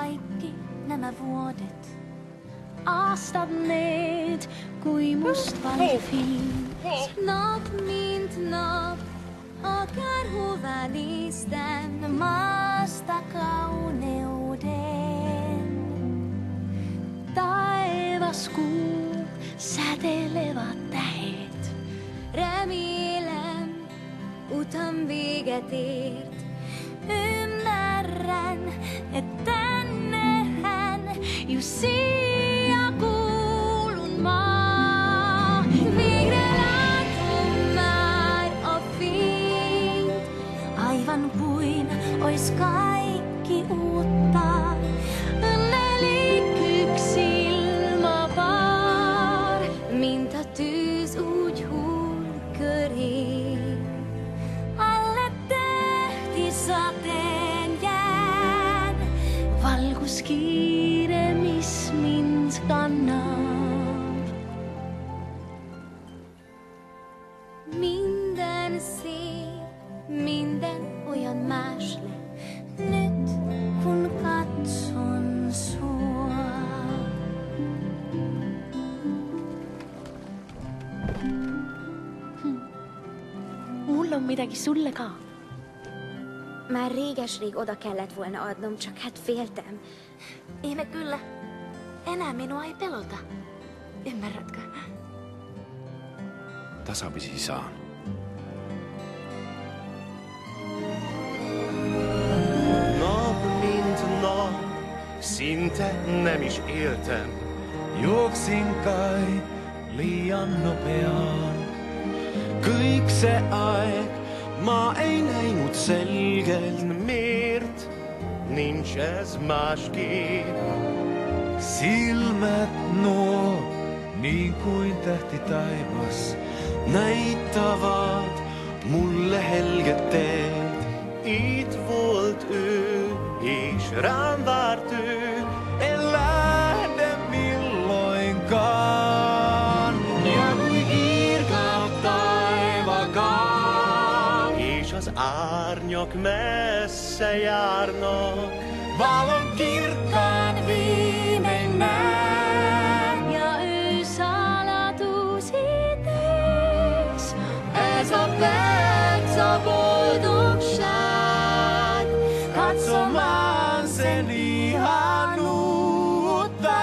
vaikki nämä vuodet. Aastat need, kui must hmm. valvin. Hmm. Hmm. Nad mind nad, a kärhu välistän maasta kauneuden. Taivas kuu, säteilevat tähet. Rämilen, utan viigetirta. Aivan kuin ois kaikki uutta. Õnnelik üks ilmavaar, mind ta tüüs úgy hull köré. Alle tähti sateen jään, valguskiire, mis. Minden szép, minden olyan más lett, nyt kun katson sua. mul on midagi sulle ka. Már réges-rég oda kellett volna adnom, csak hát féltem. Ihme kyllä. Enää minua ei pelota. Ymmärrätkö? tasapisi saan. Szinte nem is éltem. jooksin kai liian nopeaan. kõik see aeg Ma ei näinud selgelt, miért nincs ez másképp. silmät nuo, niin kuin tähti taivas, Näittävät mulle helget teed. Itt volt ő, és rám várt árnyak messze járnak, valon kirkán vímennek. Ja ő szállat úszítés, ez a perc a boldogság, hát szomán szeni után.